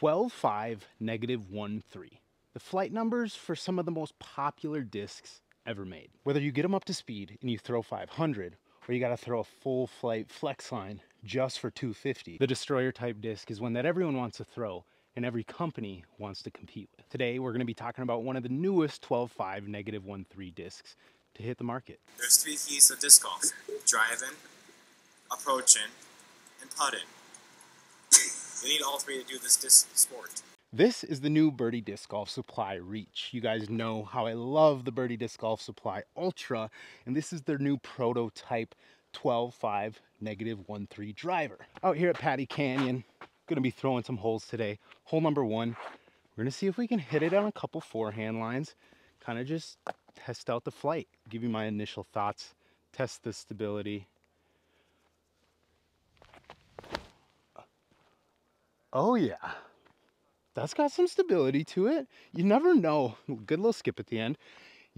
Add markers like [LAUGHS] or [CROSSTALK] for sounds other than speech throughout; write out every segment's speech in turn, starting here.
12.5, negative 1.3. The flight numbers for some of the most popular discs ever made. Whether you get them up to speed and you throw 500, or you gotta throw a full flight flex line just for 250. The destroyer type disc is one that everyone wants to throw and every company wants to compete with. Today, we're gonna be talking about one of the newest 12.5 negative 1.3 discs to hit the market. There's three keys to disc golf. Driving, approaching, and putting. You need all three to do this disc sport. This is the new Birdie Disc Golf Supply Reach. You guys know how I love the Birdie Disc Golf Supply Ultra, and this is their new prototype 12.5 negative 1.3 driver. Out here at Patty Canyon, gonna be throwing some holes today. Hole number one, we're gonna see if we can hit it on a couple forehand lines, kind of just test out the flight, give you my initial thoughts, test the stability. Oh yeah, that's got some stability to it. You never know, good little skip at the end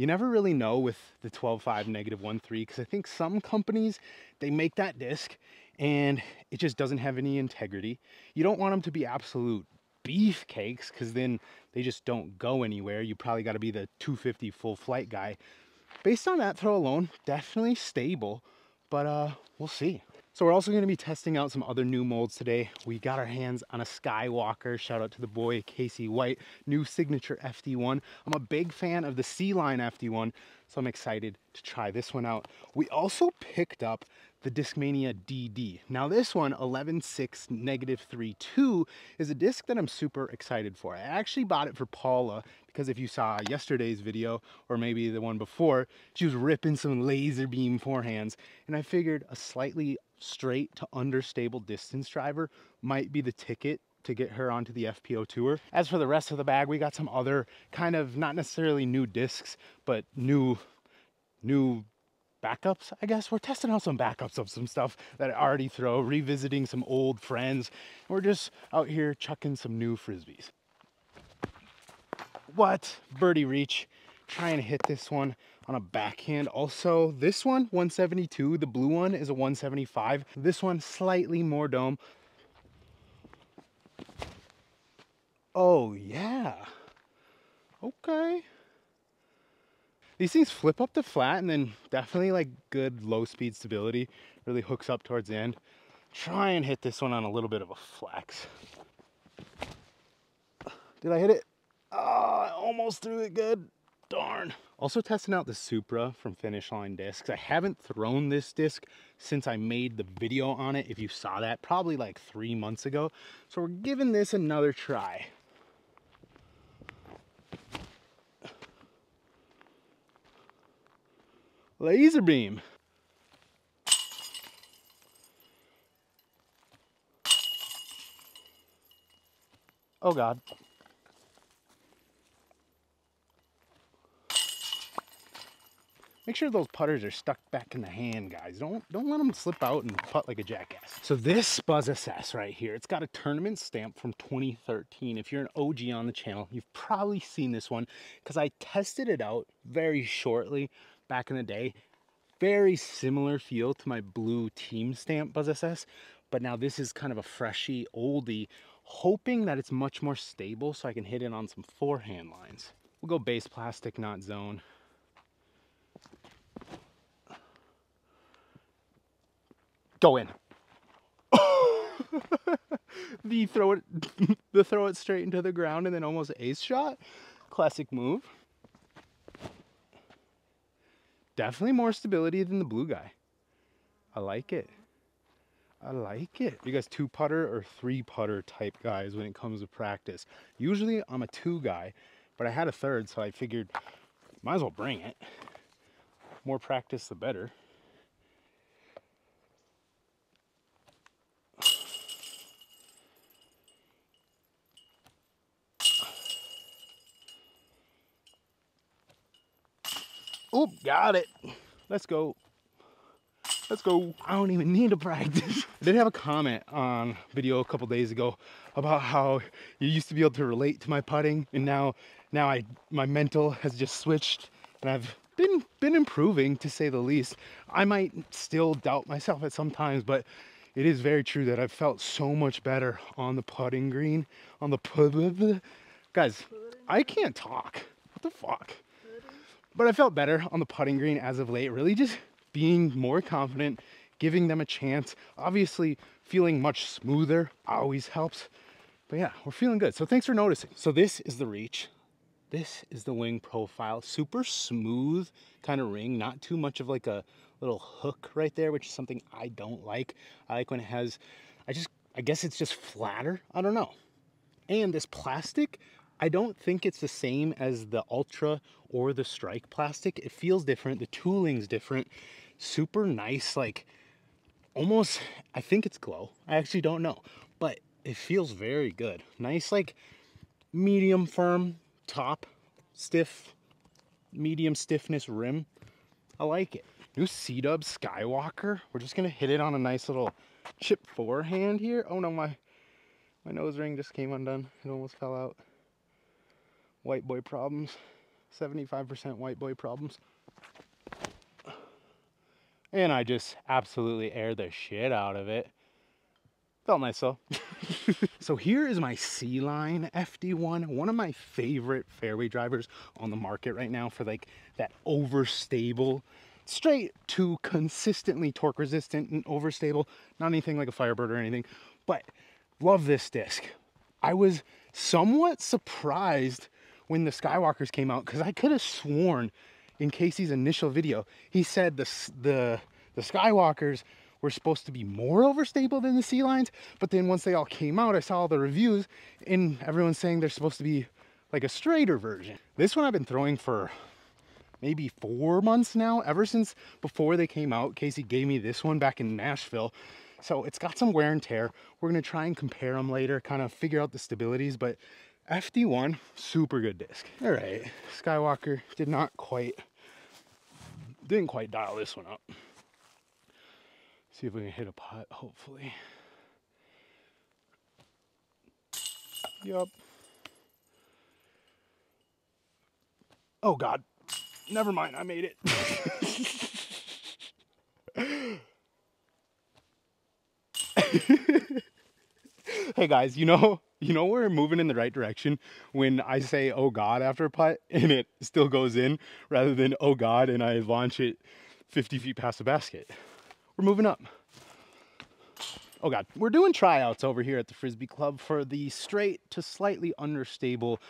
you never really know with the 12.5 negative 1.3 because I think some companies, they make that disc and it just doesn't have any integrity. You don't want them to be absolute beefcakes because then they just don't go anywhere. You probably got to be the 250 full flight guy. Based on that throw alone, definitely stable, but uh, we'll see. So we're also going to be testing out some other new molds today. We got our hands on a Skywalker. Shout out to the boy Casey White, new signature FD1. I'm a big fan of the C-Line FD1, so I'm excited to try this one out. We also picked up the Discmania DD. Now this one, 11.6 negative 3.2, is a disc that I'm super excited for. I actually bought it for Paula because if you saw yesterday's video, or maybe the one before, she was ripping some laser beam forehands, and I figured a slightly straight to understable distance driver might be the ticket to get her onto the FPO tour. As for the rest of the bag, we got some other kind of not necessarily new discs, but new new backups, I guess. We're testing out some backups of some stuff that I already throw, revisiting some old friends. We're just out here chucking some new frisbees. What? Birdie reach. Try and hit this one on a backhand. Also, this one, 172. The blue one is a 175. This one, slightly more dome. Oh, yeah. Okay. These things flip up to flat and then definitely like good low speed stability. Really hooks up towards the end. Try and hit this one on a little bit of a flex. Did I hit it? Oh, I almost threw it good. Darn. Also testing out the Supra from Finish Line Discs. I haven't thrown this disc since I made the video on it, if you saw that, probably like three months ago. So we're giving this another try. Laser beam. Oh God. Make sure those putters are stuck back in the hand, guys. Don't don't let them slip out and putt like a jackass. So this Buzz SS right here, it's got a tournament stamp from 2013. If you're an OG on the channel, you've probably seen this one because I tested it out very shortly back in the day. Very similar feel to my blue team stamp Buzz SS, but now this is kind of a freshy oldie, hoping that it's much more stable so I can hit it on some forehand lines. We'll go base plastic, not zone. Go in. [LAUGHS] the throw it [LAUGHS] the throw it straight into the ground and then almost ace shot. Classic move. Definitely more stability than the blue guy. I like it. I like it. You guys two putter or three putter type guys when it comes to practice? Usually I'm a two guy, but I had a third, so I figured might as well bring it. More practice, the better. Oop, got it. Let's go. Let's go. I don't even need to practice. [LAUGHS] I did have a comment on video a couple days ago about how you used to be able to relate to my putting and now now I my mental has just switched and I've been been improving to say the least. I might still doubt myself at some times, but it is very true that I've felt so much better on the putting green, on the put. Guys, I can't talk. What the fuck? But I felt better on the putting green as of late. Really just being more confident, giving them a chance. Obviously, feeling much smoother always helps. But yeah, we're feeling good. So thanks for noticing. So this is the reach. This is the wing profile. Super smooth kind of ring. Not too much of like a little hook right there, which is something I don't like. I like when it has, I just, I guess it's just flatter. I don't know. And this plastic, I don't think it's the same as the Ultra or the Strike plastic. It feels different. The tooling's different. Super nice, like almost, I think it's glow. I actually don't know, but it feels very good. Nice, like medium firm top, stiff, medium stiffness rim. I like it. New C-Dub Skywalker. We're just gonna hit it on a nice little chip forehand here. Oh no, my, my nose ring just came undone. It almost fell out. White boy problems. 75% white boy problems. And I just absolutely air the shit out of it. Felt nice though. so here is my C-Line FD1, one of my favorite fairway drivers on the market right now for like that overstable, straight to consistently torque resistant and overstable, not anything like a Firebird or anything, but love this disc. I was somewhat surprised when the Skywalkers came out because I could have sworn in Casey's initial video, he said the, the, the Skywalkers were supposed to be more overstable than the C-Lines. but then once they all came out, I saw all the reviews and everyone's saying they're supposed to be like a straighter version. This one I've been throwing for maybe four months now, ever since before they came out. Casey gave me this one back in Nashville. So it's got some wear and tear. We're gonna try and compare them later, kind of figure out the stabilities, but FD1, super good disc. All right, Skywalker did not quite, didn't quite dial this one up. See if we can hit a putt, hopefully. Yup. Oh God, never mind, I made it. [LAUGHS] hey guys, you know, you know we're moving in the right direction when I say oh god after a putt [LAUGHS] and it still goes in rather than oh god and I launch it 50 feet past the basket. We're moving up. Oh god, we're doing tryouts over here at the Frisbee Club for the straight to slightly understable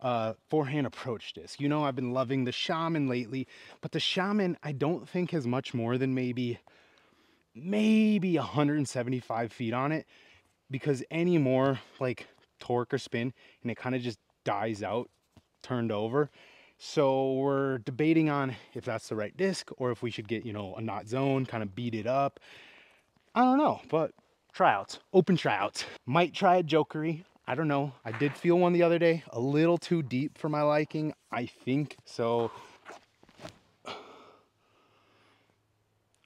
uh, forehand approach disc. You know I've been loving the Shaman lately, but the Shaman I don't think has much more than maybe maybe 175 feet on it because any more like torque or spin and it kind of just dies out turned over so we're debating on if that's the right disc or if we should get you know a knot zone kind of beat it up. I don't know but tryouts. Open tryouts. Might try a jokery. I don't know. I did feel one the other day. A little too deep for my liking i think. So [SIGHS]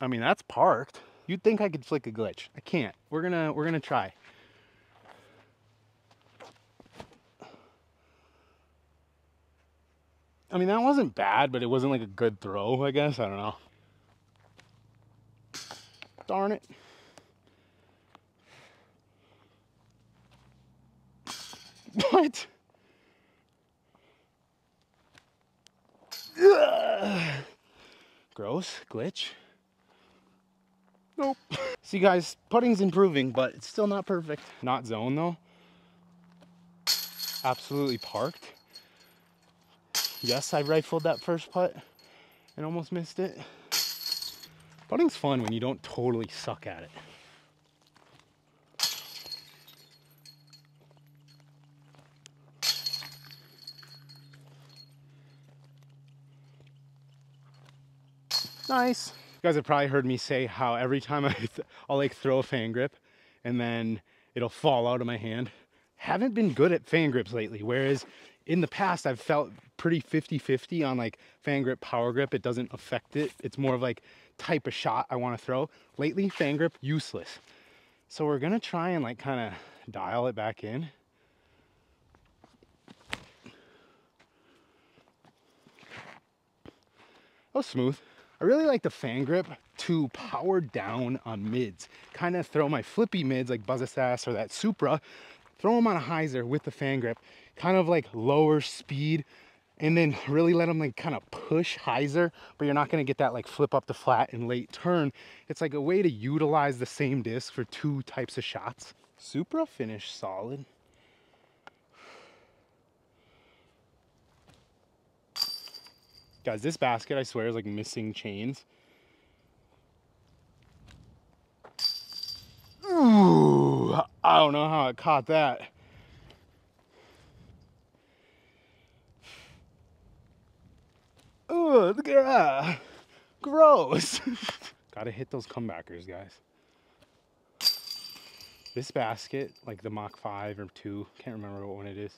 i mean that's parked. You'd think i could flick a glitch. I can't. We're gonna we're gonna try I mean, that wasn't bad, but it wasn't like a good throw, I guess. I don't know. Darn it. What? Gross. Glitch. Nope. See guys, putting's improving, but it's still not perfect. Not zone though. Absolutely parked. Yes, I rifled that first putt and almost missed it. Putting's fun when you don't totally suck at it. Nice. You guys have probably heard me say how every time I [LAUGHS] I'll like throw a fan grip and then it'll fall out of my hand. Haven't been good at fan grips lately, whereas in the past I've felt pretty 50-50 on like fan grip, power grip. It doesn't affect it. It's more of like type of shot I want to throw. Lately, fan grip, useless. So we're gonna try and like kind of dial it back in. Oh, smooth. I really like the fan grip to power down on mids. Kind of throw my flippy mids like Buzz Sass or that Supra, throw them on a hyzer with the fan grip, kind of like lower speed and then really let them like kind of push hyzer, but you're not gonna get that like flip up the flat and late turn. It's like a way to utilize the same disc for two types of shots. Supra finish solid. Guys, this basket, I swear, is like missing chains. Ooh, I don't know how it caught that. Ooh, look at that. Gross. [LAUGHS] Gotta hit those comebackers, guys. This basket, like the Mach 5 or 2, can't remember what one it is.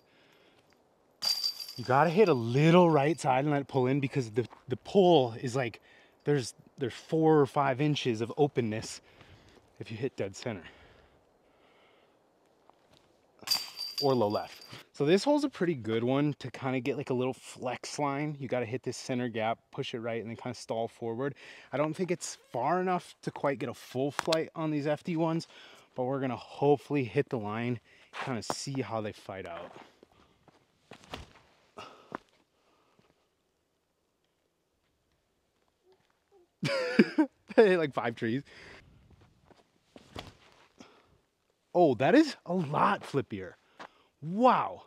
You gotta hit a little right side and let it pull in because the, the pull is like, there's, there's four or five inches of openness if you hit dead center. Or low left. So this hole's a pretty good one to kind of get like a little flex line. You got to hit this center gap, push it right, and then kind of stall forward. I don't think it's far enough to quite get a full flight on these FD ones, but we're going to hopefully hit the line, kind of see how they fight out. [LAUGHS] like five trees. Oh, that is a lot flippier. Wow.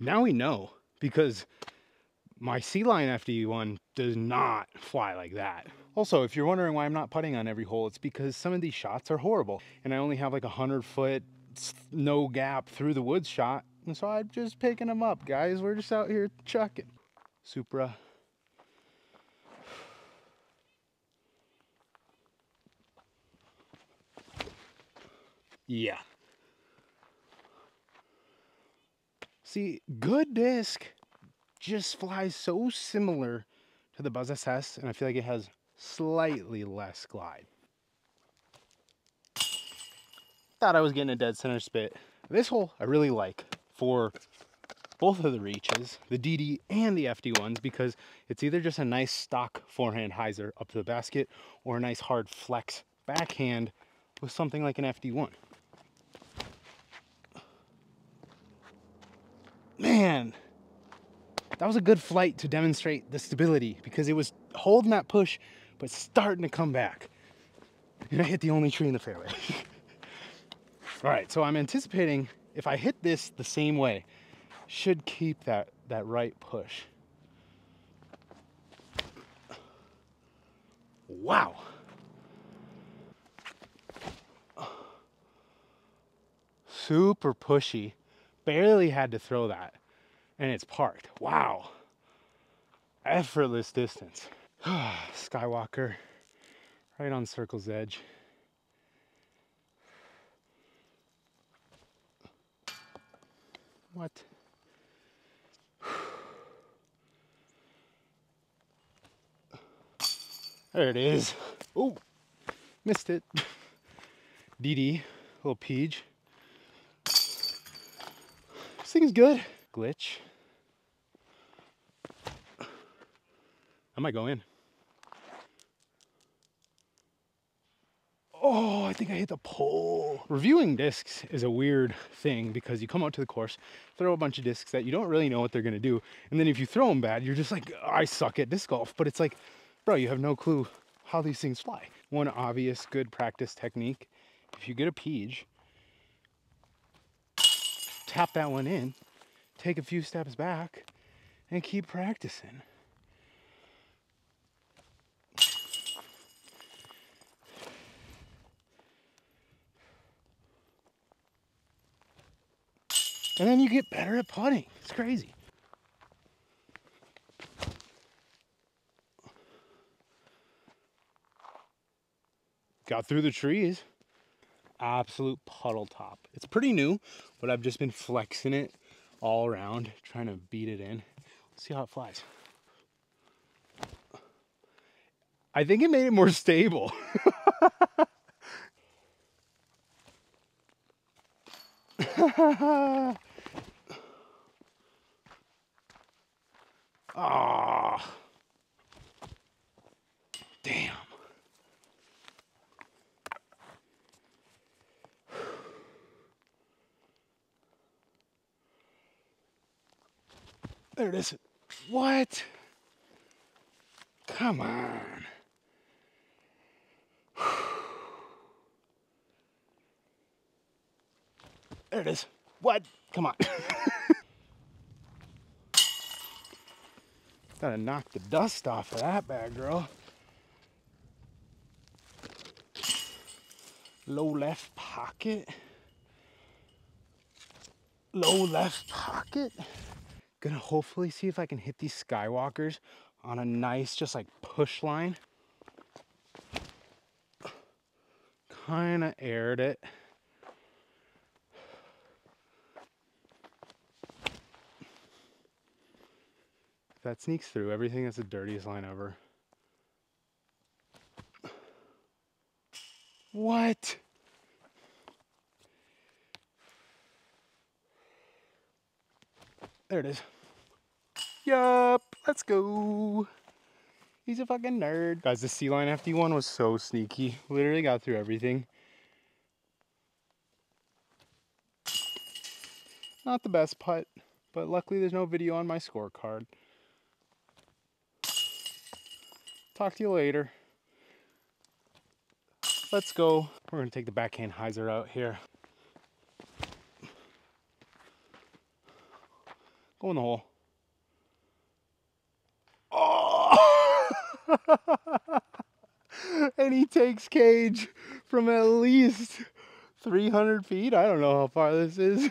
Now we know because my C-Line FD1 does not fly like that. Also, if you're wondering why I'm not putting on every hole, it's because some of these shots are horrible. And I only have like a 100 foot, no gap through the woods shot. And so I'm just picking them up, guys. We're just out here chucking. Supra. [SIGHS] Yeah, See, good disc just flies so similar to the Buzz SS, and I feel like it has slightly less glide. Thought I was getting a dead center spit. This hole I really like for both of the reaches, the DD and the FD ones, because it's either just a nice stock forehand hyzer up to the basket or a nice hard flex backhand with something like an FD1. Man, that was a good flight to demonstrate the stability because it was holding that push, but starting to come back. And I hit the only tree in the fairway. [LAUGHS] All right, so I'm anticipating if I hit this the same way, should keep that, that right push. Wow. Super pushy barely had to throw that and it's parked. Wow. Effortless distance. [SIGHS] Skywalker right on circle's edge. What? [SIGHS] There it is. Oh, missed it. [LAUGHS] DD, little peach. This thing's good. Glitch. I might go in. Oh, I think I hit the pole. Reviewing discs is a weird thing because you come out to the course, throw a bunch of discs that you don't really know what they're gonna do. And then if you throw them bad, you're just like, I suck at disc golf. But it's like, bro, you have no clue how these things fly. One obvious good practice technique, if you get a peach, tap that one in, take a few steps back, and keep practicing. And then you get better at putting. It's crazy. Got through the trees absolute puddle top. It's pretty new, but I've just been flexing it all around, trying to beat it in. Let's see how it flies. I think it made it more [LAUGHS] stable. [LAUGHS] Ah. There it is. What? Come on. There it is. What? Come on. [LAUGHS] Gotta knock the dust off of that bad girl. Low left pocket. Low left pocket. Gonna hopefully see if I can hit these skywalkers on a nice, just like push line. Kinda aired it. If that sneaks through, everything is the dirtiest line ever. What? There it is. Yup, let's go. He's a fucking nerd. Guys, the C-Line FD1 was so sneaky. Literally got through everything. Not the best putt, but luckily there's no video on my scorecard. Talk to you later. Let's go. We're gonna take the backhand hyzer out here. Go in the hole. Oh! [LAUGHS] and he takes cage from at least 300 feet. I don't know how far this is.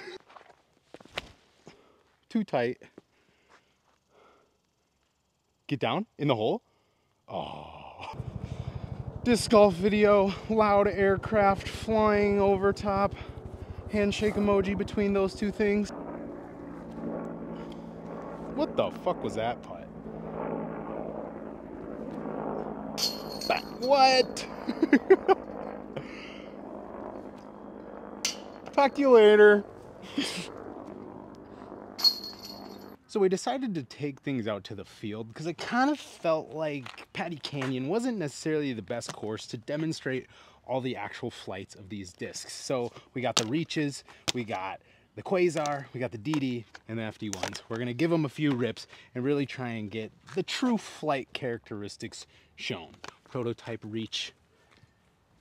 Too tight. Get down in the hole. Oh. Disc golf video, loud aircraft flying over top. Handshake emoji between those two things. The fuck was that putt? What? [LAUGHS] Talk to you later. [LAUGHS] So we decided to take things out to the field because it kind of felt like Patty Canyon wasn't necessarily the best course to demonstrate all the actual flights of these discs. So we got the reaches, we got the Quasar, we got the DD, and the FD1s. We're gonna give them a few rips and really try and get the true flight characteristics shown. Prototype reach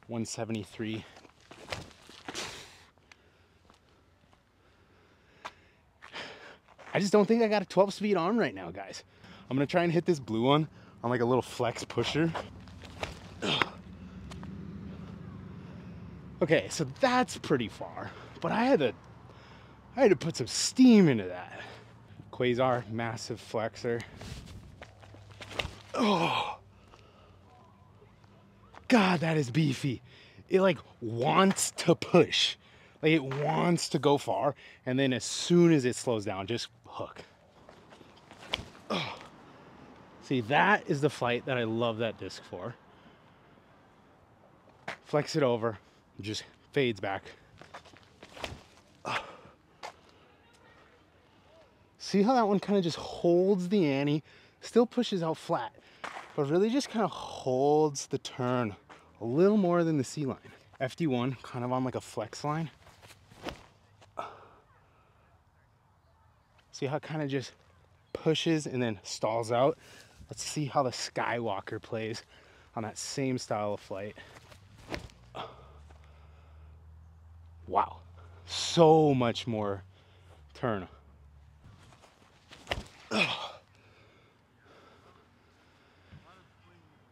173 I just don't think I got a 12 speed arm right now, guys. I'm gonna try and hit this blue one on like a little flex pusher. Okay, so that's pretty far, but I had to, I had to put some steam into that. Quasar, massive flexor. Oh, God, that is beefy. It like wants to push. Like it wants to go far, and then as soon as it slows down, just hook. Oh. See, that is the flight that I love that disc for. Flex it over, just fades back. See how that one kind of just holds the ante, still pushes out flat, but really just kind of holds the turn a little more than the C-line. FD1 kind of on like a flex line. See how it kind of just pushes and then stalls out? Let's see how the Skywalker plays on that same style of flight. Wow, so much more turn. [SIGHS]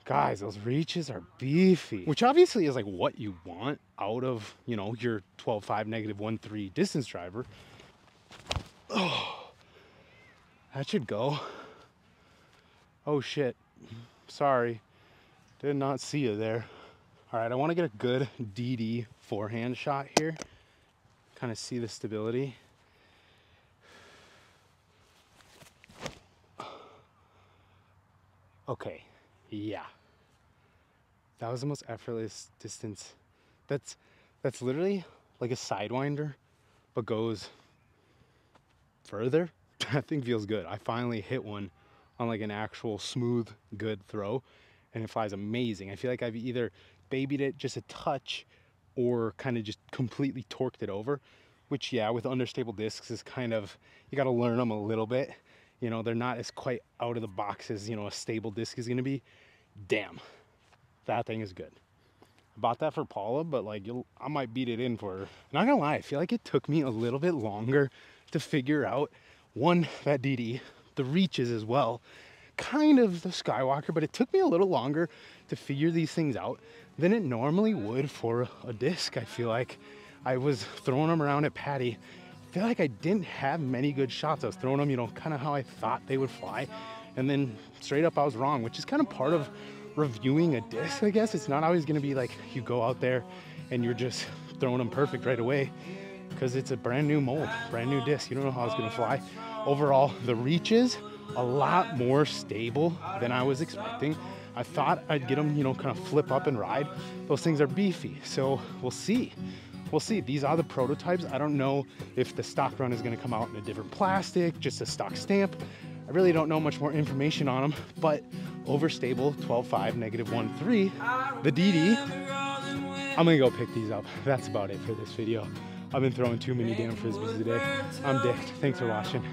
Guys, those reaches are beefy, which obviously is like what you want out of, you know, your 12.5 negative 1.3 distance driver. Oh. [SIGHS] That should go. Oh shit. Sorry. Did not see you there. All right, I want to get a good DD forehand shot here. Kind of see the stability. Okay, yeah. That was the most effortless distance. That's that's literally like a sidewinder, but goes further. [LAUGHS] that thing feels good. I finally hit one on like an actual smooth, good throw and it flies amazing. I feel like I've either babied it just a touch or kind of just completely torqued it over, which yeah, with understable discs is kind of, you got to learn them a little bit. You know, they're not as quite out of the box as, you know, a stable disc is going to be. Damn, that thing is good. I bought that for Paula, but like, I might beat it in for her. Not gonna lie, I feel like it took me a little bit longer to figure out one, that DD, the reaches as well, kind of the Skywalker, but it took me a little longer to figure these things out than it normally would for a disc. I feel like I was throwing them around at Patty. Feel like I didn't have many good shots. I was throwing them, you know, kind of how I thought they would fly. And then straight up, I was wrong, which is kind of part of reviewing a disc, I guess. It's not always going to be like you go out there and you're just [LAUGHS] throwing them perfect right away because it's a brand new mold, brand new disc. You don't know how it's going to fly. Overall, the reaches a lot more stable than I was expecting. I thought I'd get them, you know, kind of flip up and ride. Those things are beefy, so we'll see. We'll see. These are the prototypes. I don't know if the stock run is going to come out in a different plastic, just a stock stamp. I really don't know much more information on them, but overstable 12.5, negative 1.3, the DD. I'm gonna go pick these up. That's about it for this video. I've been throwing too many damn frisbees today. I'm Dick. Thanks for watching.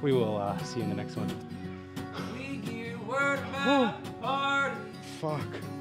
We will uh, see you in the next one. Oh, fuck.